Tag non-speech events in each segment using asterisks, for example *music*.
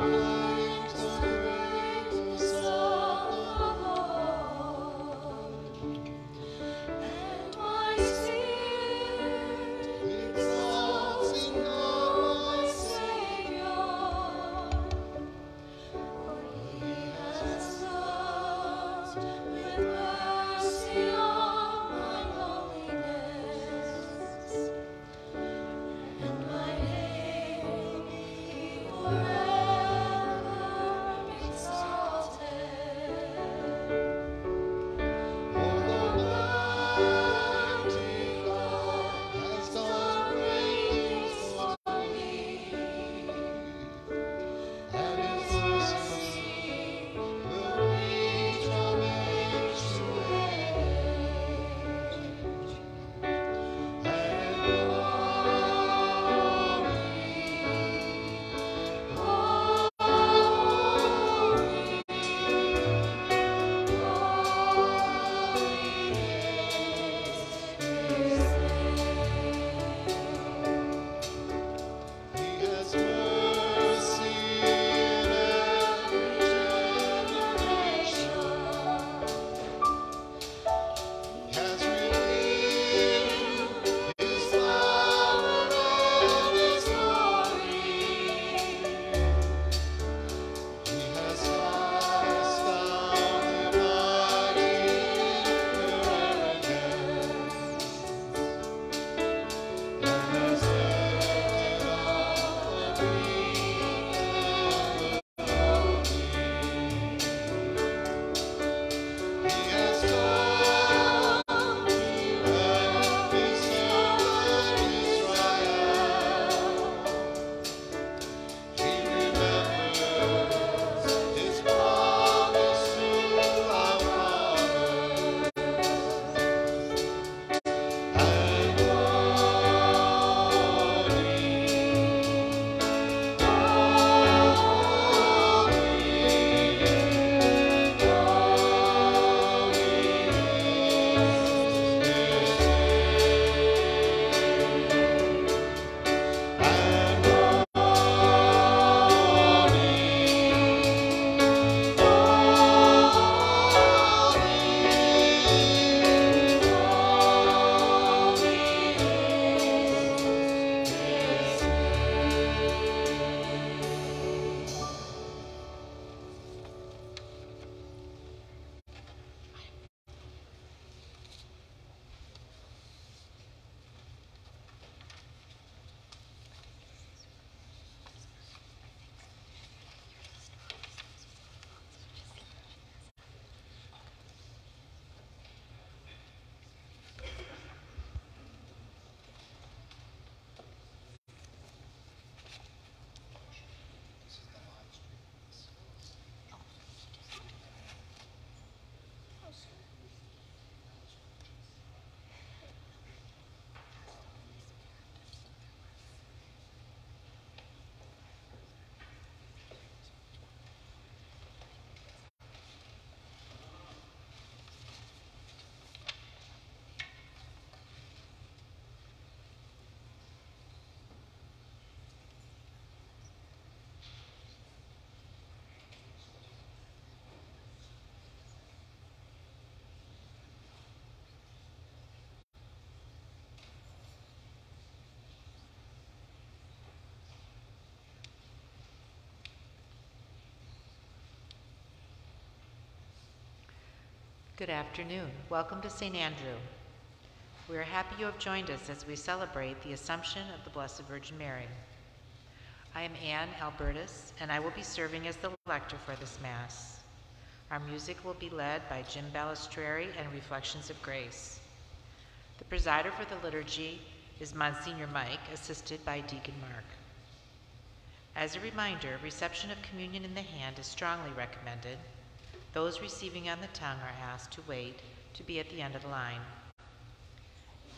Bye. Good afternoon. Welcome to St. Andrew. We are happy you have joined us as we celebrate the Assumption of the Blessed Virgin Mary. I am Anne Albertus, and I will be serving as the lector for this Mass. Our music will be led by Jim Balistreri and Reflections of Grace. The presider for the liturgy is Monsignor Mike, assisted by Deacon Mark. As a reminder, reception of communion in the hand is strongly recommended those receiving on the tongue are asked to wait to be at the end of the line.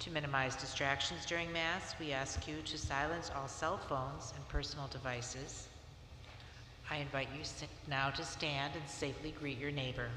To minimize distractions during Mass, we ask you to silence all cell phones and personal devices. I invite you now to stand and safely greet your neighbor.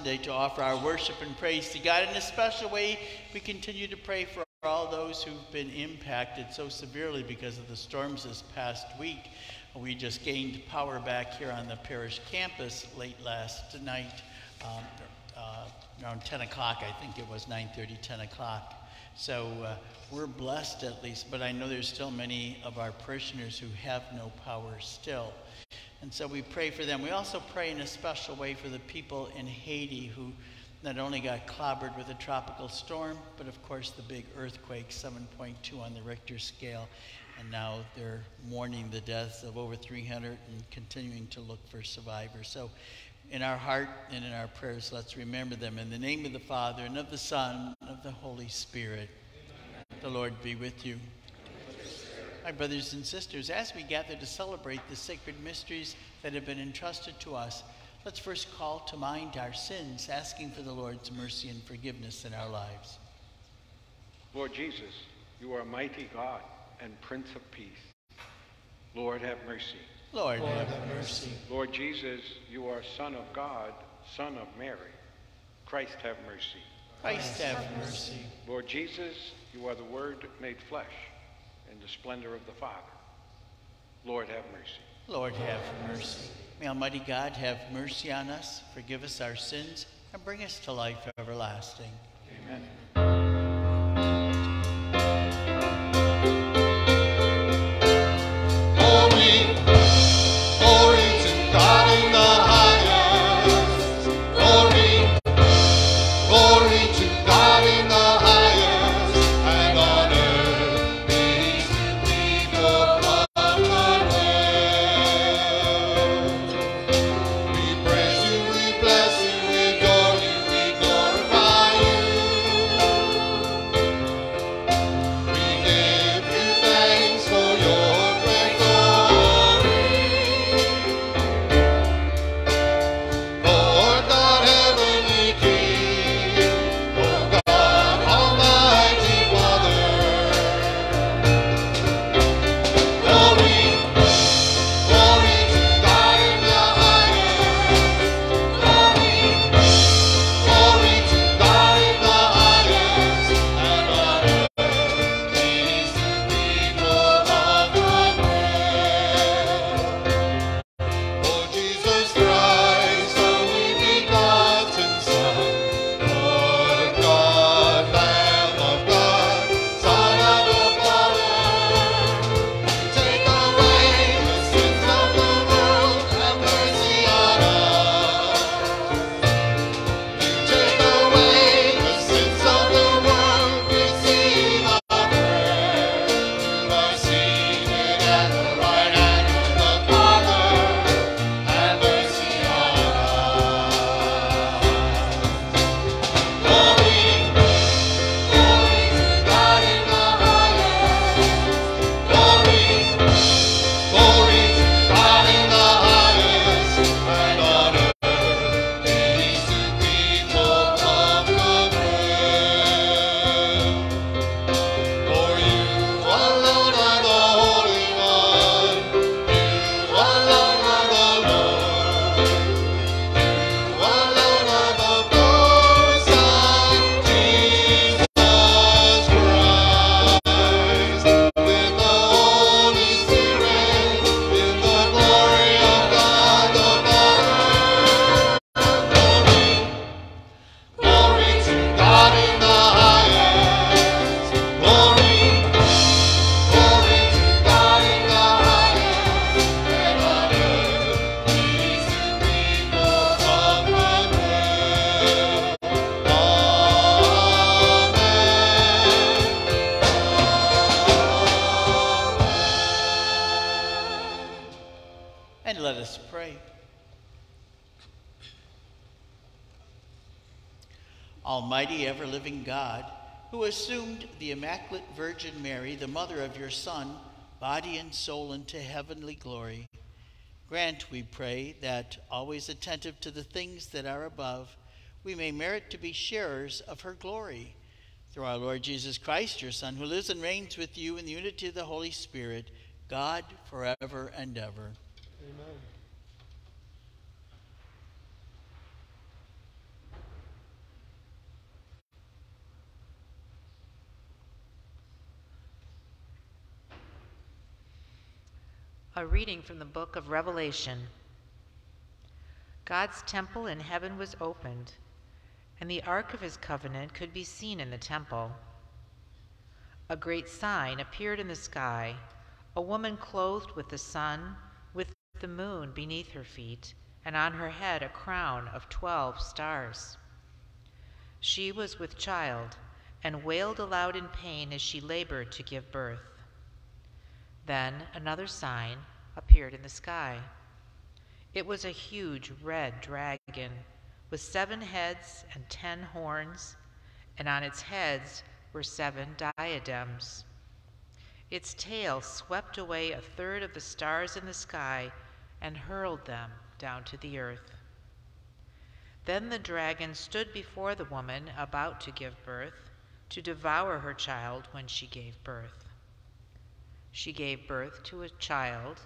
Sunday to offer our worship and praise to God. In a special way, we continue to pray for all those who've been impacted so severely because of the storms this past week. We just gained power back here on the parish campus late last night, um, uh, around 10 o'clock, I think it was 9:30, 10 o'clock. So uh, we're blessed at least, but I know there's still many of our parishioners who have no power still. And so we pray for them. We also pray in a special way for the people in Haiti who not only got clobbered with a tropical storm, but of course the big earthquake, 7.2 on the Richter scale. And now they're mourning the deaths of over 300 and continuing to look for survivors. So in our heart and in our prayers, let's remember them. In the name of the Father, and of the Son, and of the Holy Spirit. Amen. The Lord be with you. My brothers and sisters, as we gather to celebrate the sacred mysteries that have been entrusted to us, let's first call to mind our sins, asking for the Lord's mercy and forgiveness in our lives. Lord Jesus, you are mighty God and Prince of Peace. Lord, have mercy. Lord, Lord have mercy. Lord Jesus, you are Son of God, Son of Mary. Christ, have mercy. Christ, have mercy. Lord Jesus, you are the Word made flesh in the splendor of the Father. Lord, have mercy. Lord, have mercy. May Almighty God have mercy on us, forgive us our sins, and bring us to life everlasting. Amen. Son, body and soul into heavenly glory. Grant, we pray, that, always attentive to the things that are above, we may merit to be sharers of her glory. Through our Lord Jesus Christ, your Son, who lives and reigns with you in the unity of the Holy Spirit, God, forever and ever. Amen. A reading from the book of Revelation. God's temple in heaven was opened, and the ark of his covenant could be seen in the temple. A great sign appeared in the sky a woman clothed with the sun, with the moon beneath her feet, and on her head a crown of twelve stars. She was with child and wailed aloud in pain as she labored to give birth. Then another sign appeared in the sky. It was a huge red dragon with seven heads and ten horns, and on its heads were seven diadems. Its tail swept away a third of the stars in the sky and hurled them down to the earth. Then the dragon stood before the woman about to give birth to devour her child when she gave birth. She gave birth to a child,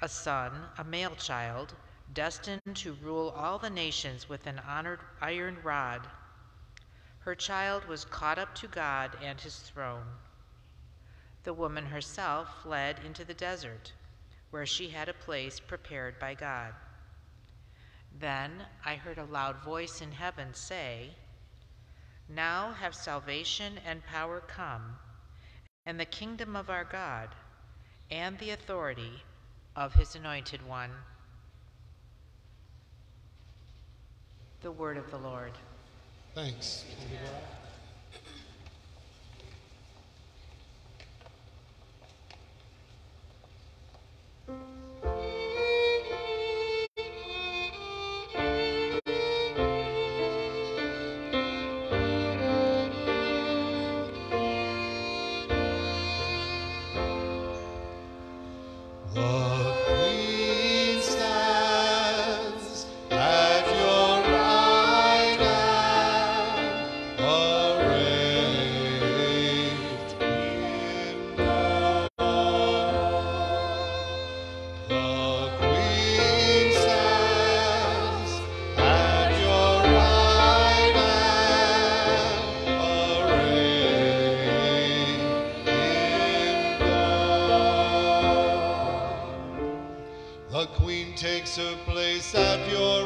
a son, a male child, destined to rule all the nations with an honored iron rod. Her child was caught up to God and his throne. The woman herself fled into the desert, where she had a place prepared by God. Then I heard a loud voice in heaven say, Now have salvation and power come, and the kingdom of our God, and the authority of his anointed one. The word of the Lord. Thanks. takes her place at your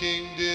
A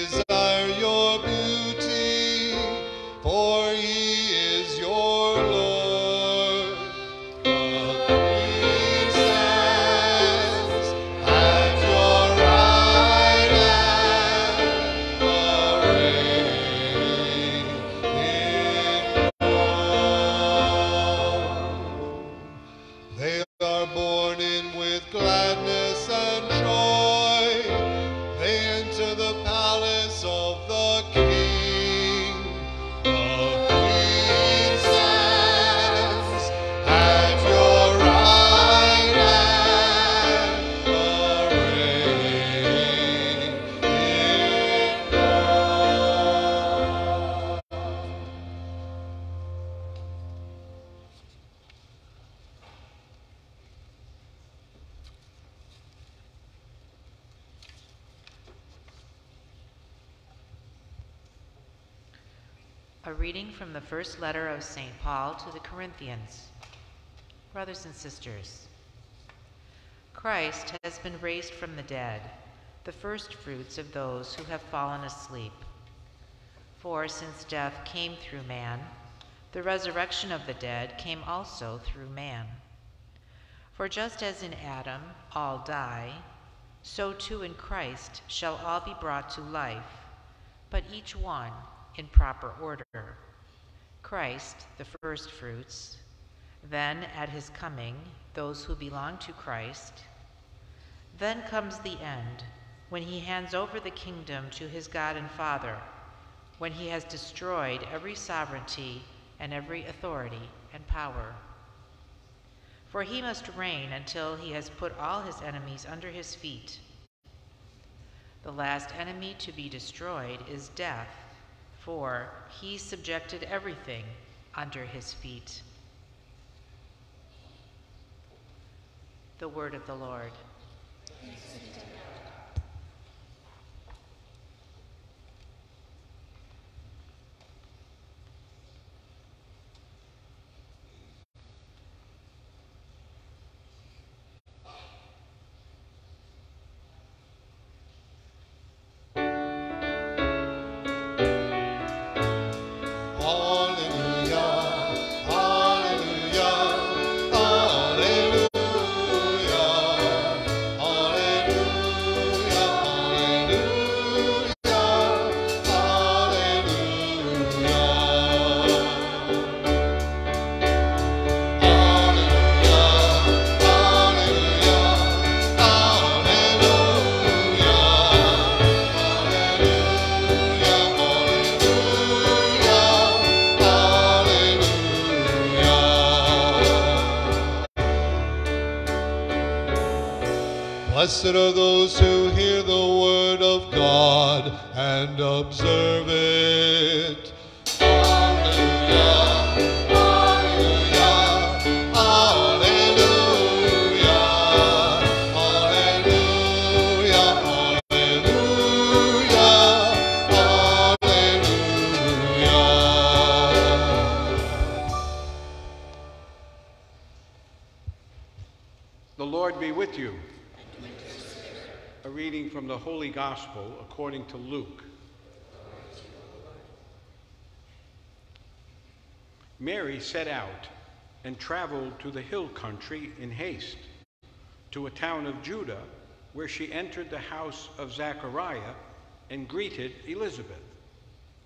first letter of St. Paul to the Corinthians. Brothers and sisters, Christ has been raised from the dead, the first fruits of those who have fallen asleep. For since death came through man, the resurrection of the dead came also through man. For just as in Adam all die, so too in Christ shall all be brought to life, but each one in proper order. Christ, the first fruits, Then, at his coming, those who belong to Christ. Then comes the end, when he hands over the kingdom to his God and Father, when he has destroyed every sovereignty and every authority and power. For he must reign until he has put all his enemies under his feet. The last enemy to be destroyed is death, for he subjected everything under his feet. The word of the Lord. Blessed are Mary set out and traveled to the hill country in haste, to a town of Judah, where she entered the house of Zechariah and greeted Elizabeth.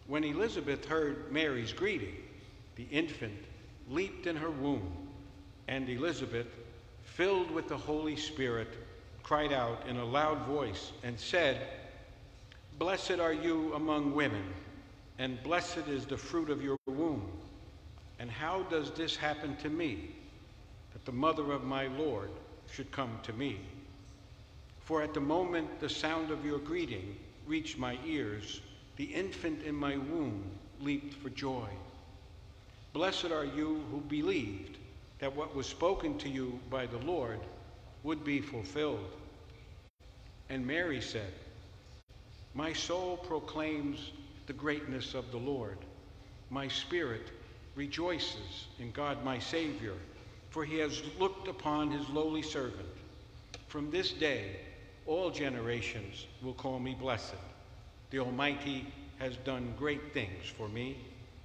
When Elizabeth heard Mary's greeting, the infant leaped in her womb, and Elizabeth, filled with the Holy Spirit, cried out in a loud voice and said, Blessed are you among women, and blessed is the fruit of your womb. And how does this happen to me, that the mother of my Lord should come to me? For at the moment the sound of your greeting reached my ears, the infant in my womb leaped for joy. Blessed are you who believed that what was spoken to you by the Lord would be fulfilled. And Mary said, My soul proclaims the greatness of the Lord. My spirit rejoices in God my Savior, for he has looked upon his lowly servant. From this day, all generations will call me blessed. The Almighty has done great things for me,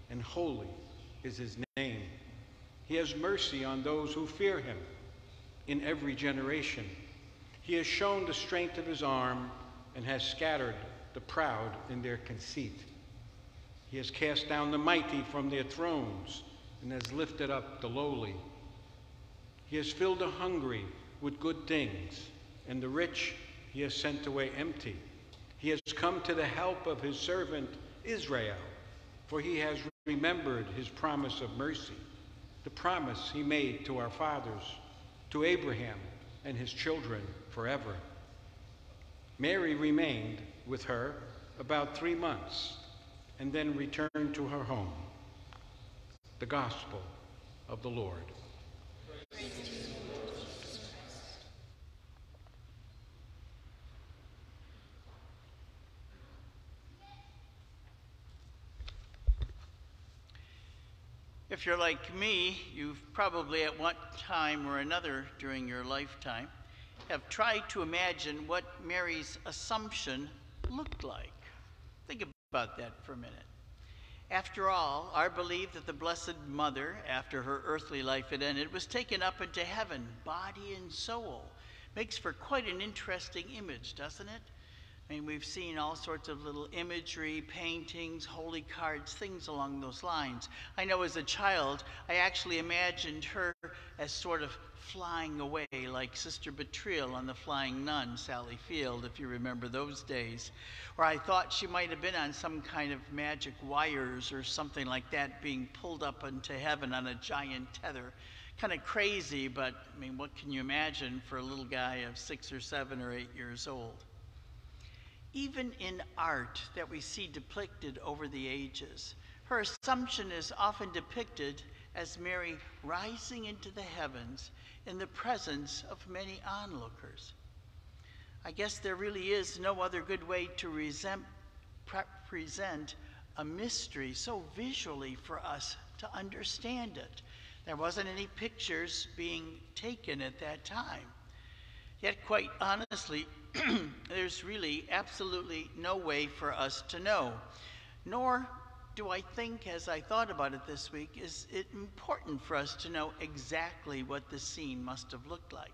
and holy is his name. He has mercy on those who fear him in every generation. He has shown the strength of his arm and has scattered the proud in their conceit. He has cast down the mighty from their thrones and has lifted up the lowly. He has filled the hungry with good things, and the rich he has sent away empty. He has come to the help of his servant Israel, for he has remembered his promise of mercy, the promise he made to our fathers, to Abraham and his children forever. Mary remained with her about three months and then returned to her home. The Gospel of the Lord. If you're like me, you've probably at one time or another during your lifetime have tried to imagine what Mary's assumption looked like. About that for a minute. After all, our belief that the Blessed Mother, after her earthly life had ended, was taken up into heaven, body and soul, makes for quite an interesting image, doesn't it? I mean, we've seen all sorts of little imagery, paintings, holy cards, things along those lines. I know as a child, I actually imagined her as sort of flying away, like Sister Bertrille on The Flying Nun, Sally Field, if you remember those days. Or I thought she might have been on some kind of magic wires or something like that, being pulled up into heaven on a giant tether. Kind of crazy, but I mean, what can you imagine for a little guy of six or seven or eight years old? even in art that we see depicted over the ages. Her assumption is often depicted as Mary rising into the heavens in the presence of many onlookers. I guess there really is no other good way to resent, present a mystery so visually for us to understand it. There wasn't any pictures being taken at that time. Yet, quite honestly, *clears throat* there's really absolutely no way for us to know. Nor do I think, as I thought about it this week, is it important for us to know exactly what the scene must have looked like.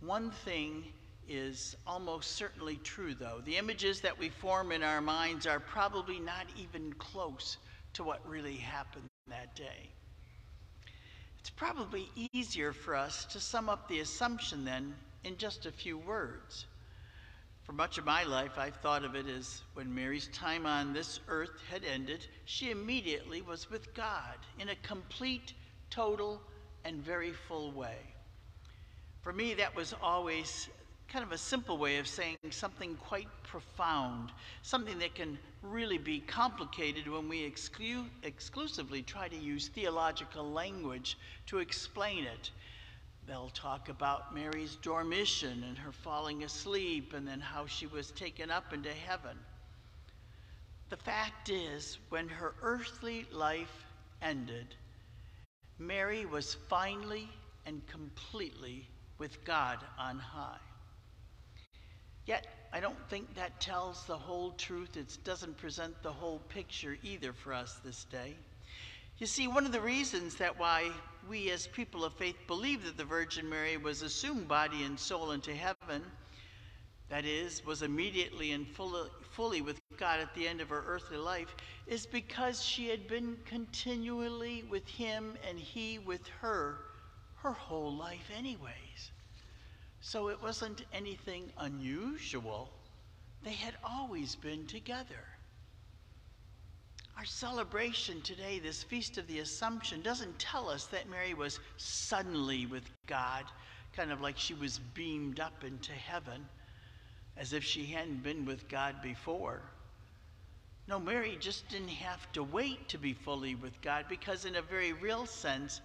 One thing is almost certainly true, though. The images that we form in our minds are probably not even close to what really happened that day. It's probably easier for us to sum up the assumption then in just a few words. For much of my life, I've thought of it as when Mary's time on this earth had ended, she immediately was with God in a complete, total, and very full way. For me, that was always kind of a simple way of saying something quite profound, something that can really be complicated when we exclu- exclusively try to use theological language to explain it. They'll talk about Mary's dormition and her falling asleep and then how she was taken up into heaven. The fact is, when her earthly life ended, Mary was finally and completely with God on high. Yet, I don't think that tells the whole truth. It doesn't present the whole picture either for us this day. You see, one of the reasons that why we as people of faith believe that the Virgin Mary was assumed body and soul into heaven, that is, was immediately and fully, with God at the end of her earthly life, is because she had been continually with him and he with her her whole life, anyways. So it wasn't anything unusual. They had always been together. Our celebration today, this Feast of the Assumption, doesn't tell us that Mary was suddenly with God, kind of like she was beamed up into heaven, as if she hadn't been with God before. No, Mary just didn't have to wait to be fully with God because, in a very real sense,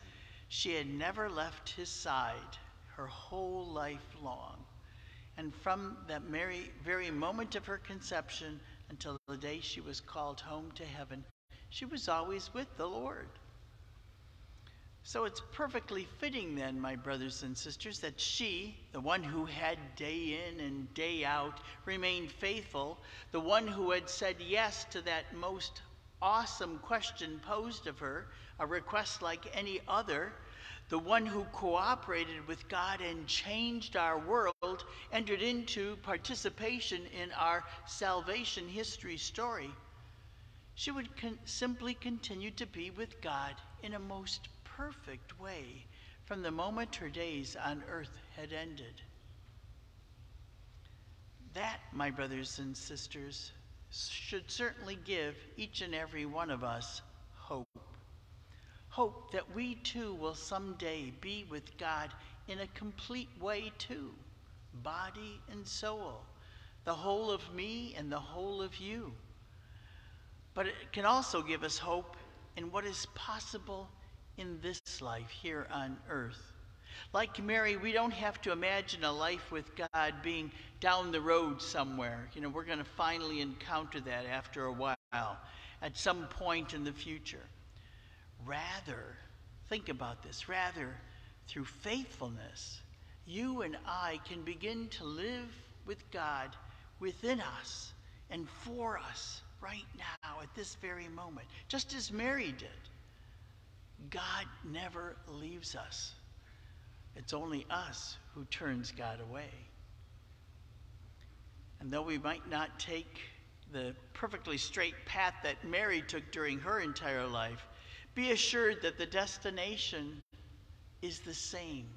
she had never left his side her whole life long. And from that very, very moment of her conception until the day she was called home to heaven, she was always with the Lord. So it's perfectly fitting, then, my brothers and sisters, that she, the one who had day in and day out remained faithful, the one who had said yes to that most awesome question posed of her, a request like any other, the one who cooperated with God and changed our world, entered into participation in our salvation history story, she would con- simply continue to be with God in a most perfect way from the moment her days on earth had ended. That, my brothers and sisters, should certainly give each and every one of us hope hope that we too will someday be with God in a complete way too, body and soul, the whole of me and the whole of you. But it can also give us hope in what is possible in this life here on earth. Like Mary, we don't have to imagine a life with God being down the road somewhere. You know, we're going to finally encounter that after a while, at some point in the future. Rather, think about this, rather, through faithfulness, you and I can begin to live with God within us and for us right now at this very moment, just as Mary did. God never leaves us. It's only us who turns God away. And though we might not take the perfectly straight path that Mary took during her entire life, be assured that the destination is the same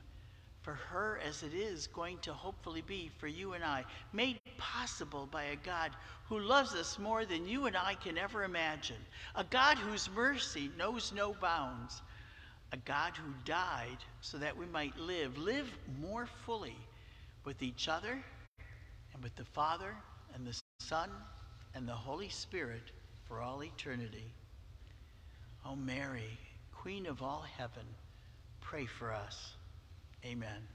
for her as it is going to hopefully be for you and I, made possible by a God who loves us more than you and I can ever imagine, a God whose mercy knows no bounds, a God who died so that we might live, live more fully with each other and with the Father and the Son and the Holy Spirit for all eternity. Oh, Mary, Queen of all heaven, pray for us. Amen.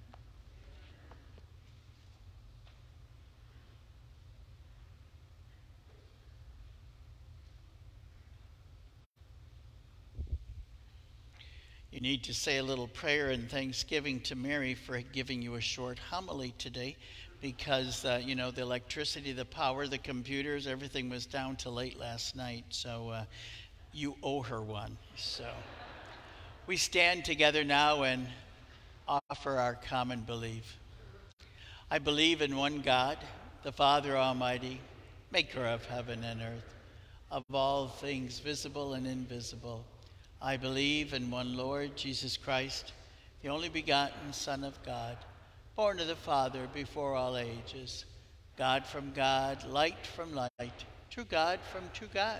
You need to say a little prayer and thanksgiving to Mary for giving you a short homily today because, uh, you know, the electricity, the power, the computers, everything was down till late last night. So uh, you owe her one. So we stand together now and offer our common belief. I believe in one God, the Father Almighty, maker of heaven and earth, of all things visible and invisible. I believe in one Lord, Jesus Christ, the only begotten Son of God, born of the Father before all ages, God from God, light from light, true God from true God,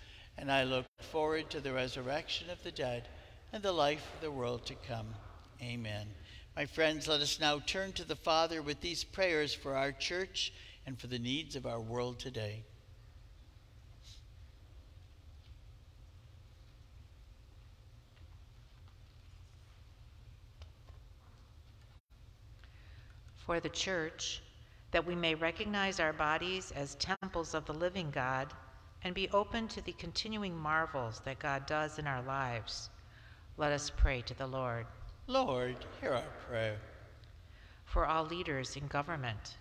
and I look forward to the resurrection of the dead and the life of the world to come. Amen. My friends, let us now turn to the Father with these prayers for our church and for the needs of our world today. For the church, that we may recognize our bodies as temples of the living God and be open to the continuing marvels that God does in our lives, let us pray to the Lord. Lord, hear our prayer. For all leaders in government,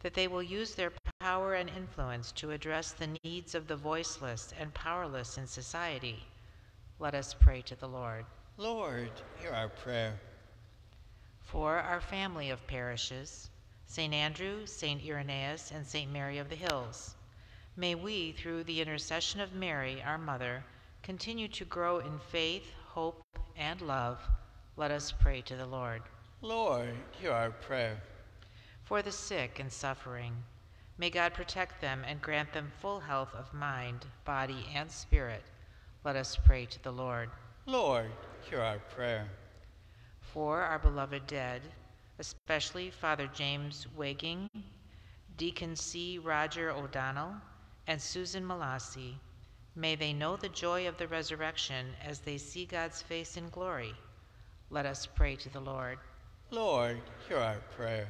that they will use their power and influence to address the needs of the voiceless and powerless in society, let us pray to the Lord. Lord, hear our prayer. For our family of parishes, St. Andrew, St. Irenaeus, and St. Mary of the Hills, may we, through the intercession of Mary, our Mother, continue to grow in faith, hope, and love let us pray to the Lord. Lord, hear our prayer. For the sick and suffering, may God protect them and grant them full health of mind, body, and spirit. Let us pray to the Lord. Lord, hear our prayer. For our beloved dead, especially Father James Wagging, Deacon C. Roger O'Donnell, and Susan Malassi, may they know the joy of the resurrection as they see God's face in glory let us pray to the Lord. Lord, hear our prayer.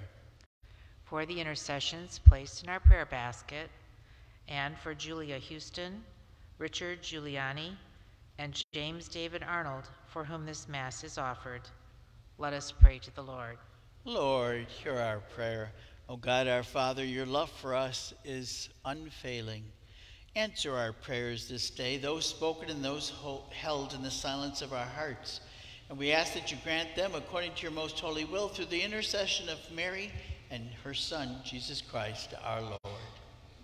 For the intercessions placed in our prayer basket, and for Julia Houston, Richard Giuliani, and James David Arnold, for whom this Mass is offered, let us pray to the Lord. Lord, hear our prayer. O oh God, our Father, your love for us is unfailing. Answer our prayers this day, those spoken and those held in the silence of our hearts and we ask that you grant them according to your most holy will through the intercession of Mary and her Son, Jesus Christ, our Lord.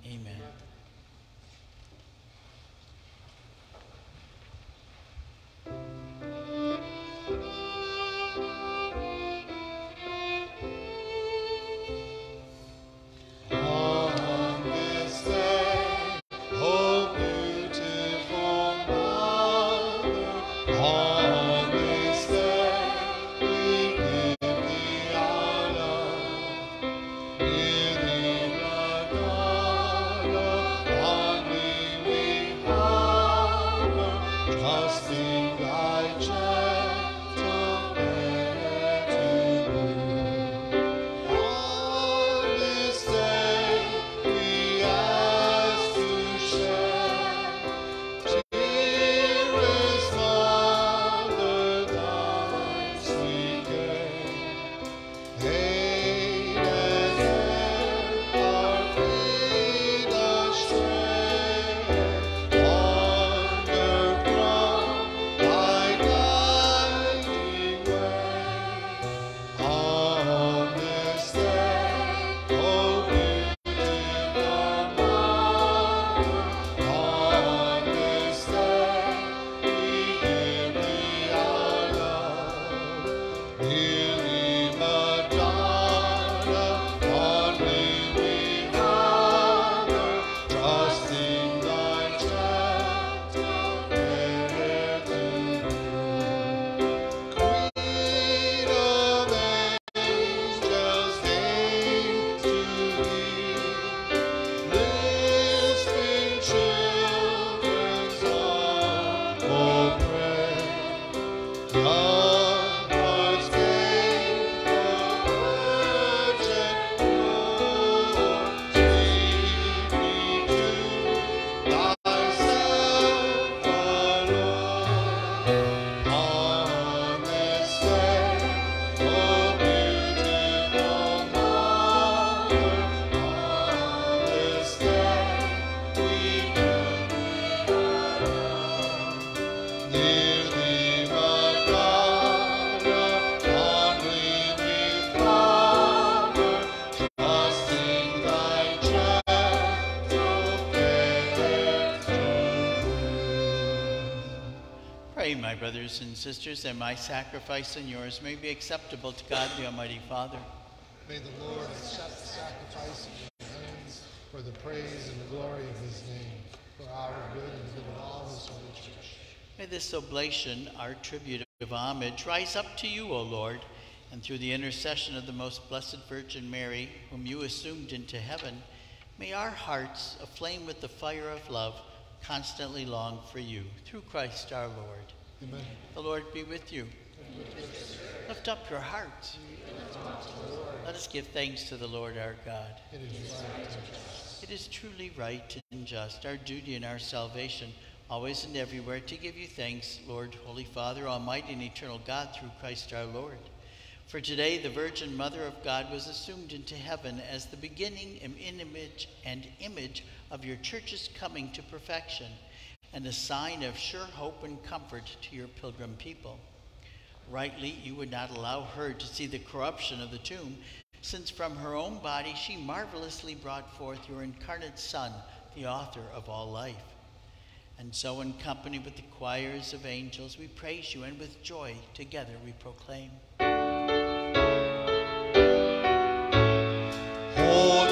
Amen. Christ. Brothers and sisters, that my sacrifice and yours may be acceptable to God the Almighty Father. May the Lord accept the sacrifice of your hands for the praise and the glory of his name, for our good and the good of all his holy church. May this oblation, our tribute of homage, rise up to you, O Lord, and through the intercession of the most blessed Virgin Mary, whom you assumed into heaven, may our hearts, aflame with the fire of love, constantly long for you. Through Christ our Lord. Amen. The Lord be with you. Lift up your hearts. Let us give thanks to the Lord our God. It is. It is truly right and just, our duty and our salvation, always and everywhere, to give you thanks, Lord, Holy Father, Almighty and eternal God, through Christ our Lord. For today, the Virgin Mother of God was assumed into heaven as the beginning and image and image of your church's coming to perfection, and a sign of sure hope and comfort to your pilgrim people. Rightly, you would not allow her to see the corruption of the tomb, since from her own body she marvelously brought forth your incarnate Son, the author of all life. And so, in company with the choirs of angels, we praise you, and with joy together we proclaim. Holy,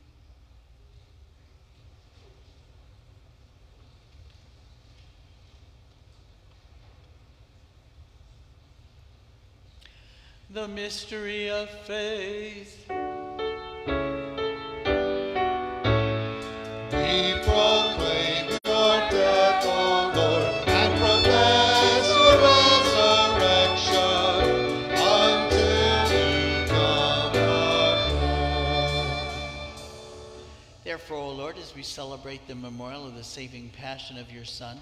The mystery of faith. We proclaim your death, O Lord, and profess your resurrection until you come again. Therefore, O Lord, as we celebrate the memorial of the saving passion of your Son,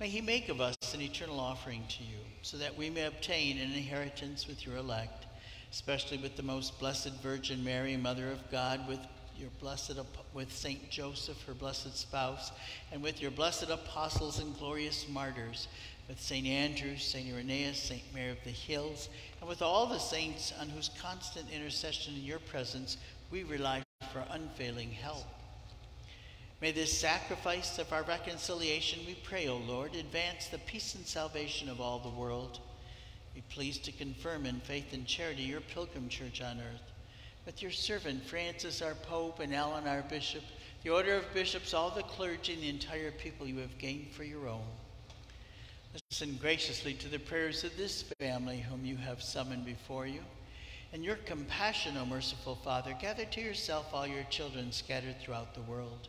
May he make of us an eternal offering to you, so that we may obtain an inheritance with your elect, especially with the most blessed Virgin Mary, Mother of God, with your blessed with Saint Joseph, her blessed spouse, and with your blessed apostles and glorious martyrs, with St. Andrew, St. Irenaeus, St. Mary of the Hills, and with all the saints on whose constant intercession in your presence we rely for unfailing help. May this sacrifice of our reconciliation, we pray, O Lord, advance the peace and salvation of all the world. Be pleased to confirm in faith and charity your pilgrim church on earth. With your servant Francis, our Pope, and Allen, our Bishop, the order of bishops, all the clergy, and the entire people you have gained for your own. Listen graciously to the prayers of this family whom you have summoned before you. In your compassion, O merciful Father, gather to yourself all your children scattered throughout the world.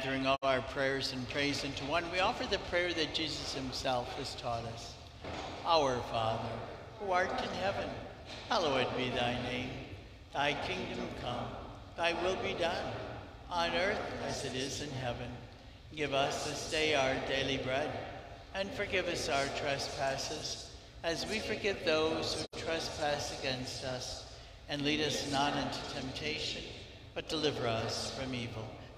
Gathering all our prayers and praise into one, we offer the prayer that Jesus himself has taught us. Our Father, who art in heaven, hallowed be thy name. Thy kingdom come, thy will be done, on earth as it is in heaven. Give us this day our daily bread, and forgive us our trespasses, as we forgive those who trespass against us. And lead us not into temptation, but deliver us from evil.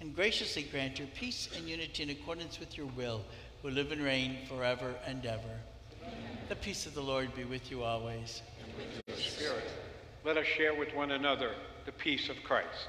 and graciously grant your peace and unity in accordance with your will, who live and reign forever and ever. Amen. The peace of the Lord be with you always. And with your spirit. Let us share with one another the peace of Christ.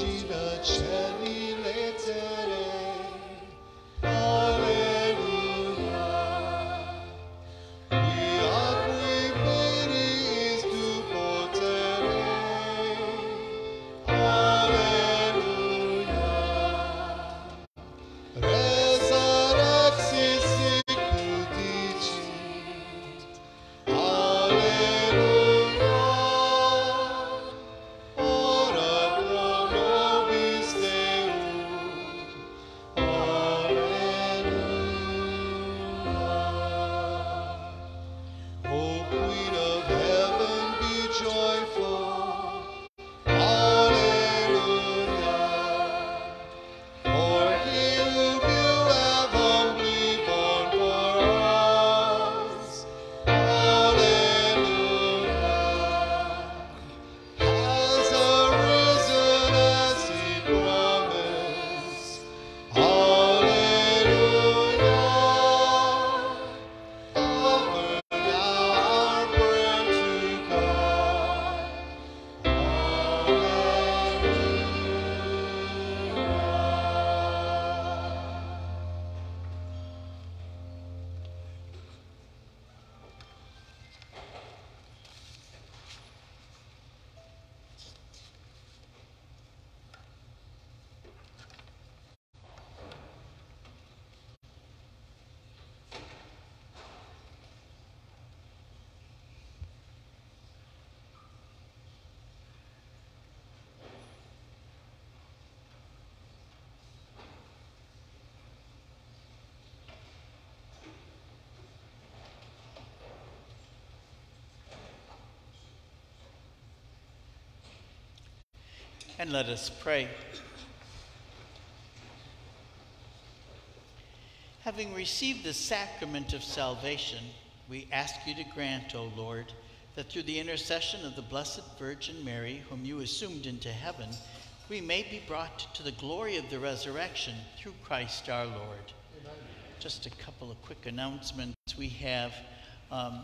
vicina cieli lettere. And let us pray. Having received the sacrament of salvation, we ask you to grant, O Lord, that through the intercession of the Blessed Virgin Mary, whom you assumed into heaven, we may be brought to the glory of the resurrection through Christ our Lord. Just a couple of quick announcements. We have um,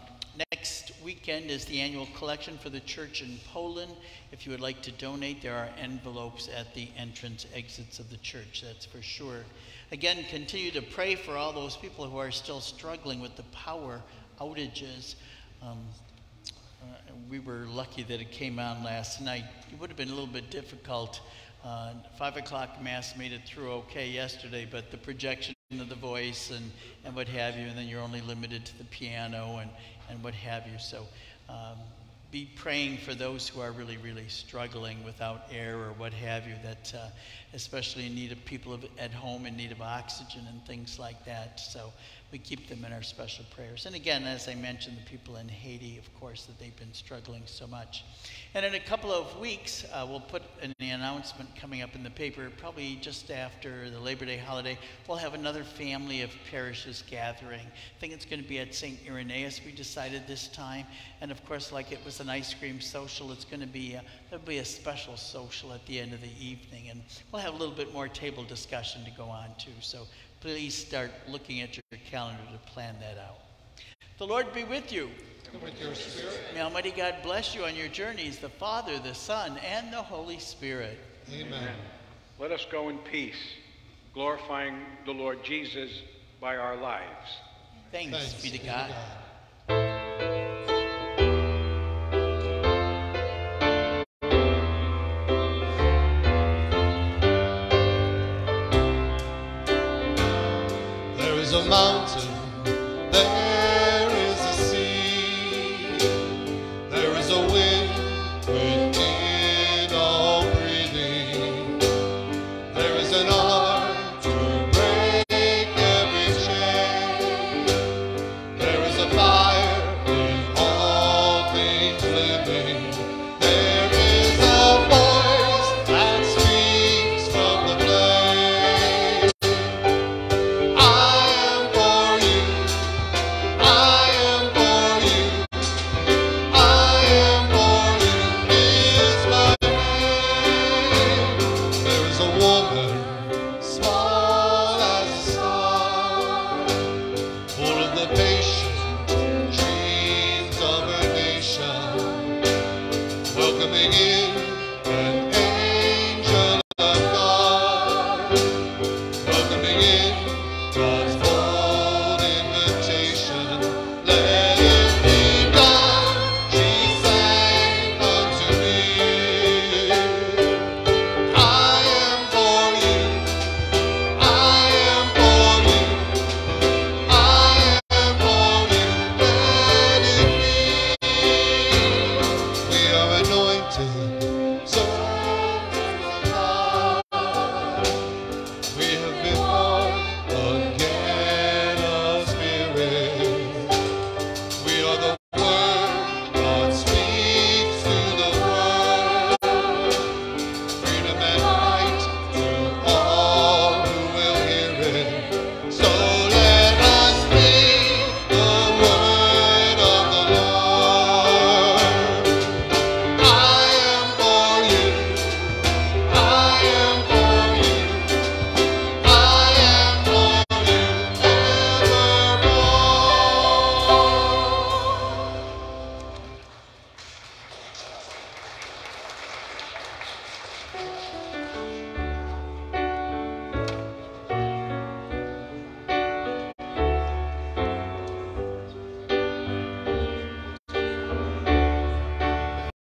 weekend is the annual collection for the church in Poland. If you would like to donate, there are envelopes at the entrance exits of the church, that's for sure. Again, continue to pray for all those people who are still struggling with the power outages. Um, uh, we were lucky that it came on last night. It would have been a little bit difficult. Uh, five o'clock mass made it through okay yesterday, but the projection of the voice and, and what have you, and then you're only limited to the piano and, and what have you. So um, be praying for those who are really, really struggling without air or what have you, that uh, especially in need of people at home in need of oxygen and things like that. So we keep them in our special prayers. And again, as I mentioned, the people in Haiti, of course, that they've been struggling so much. And in a couple of weeks, uh, we'll put an announcement coming up in the paper, probably just after the Labor Day holiday. We'll have another family of parishes gathering. I think it's going to be at St. Irenaeus, we decided this time. And of course, like it was an ice cream social, it's going to be a, there'll be a special social at the end of the evening. And we'll have a little bit more table discussion to go on too. So please start looking at your calendar to plan that out. The Lord be with you. And with your spirit. May Almighty God bless you on your journeys, the Father, the Son, and the Holy Spirit. Amen. Let us go in peace, glorifying the Lord Jesus by our lives. Thanks, Thanks be to God. There is a mountain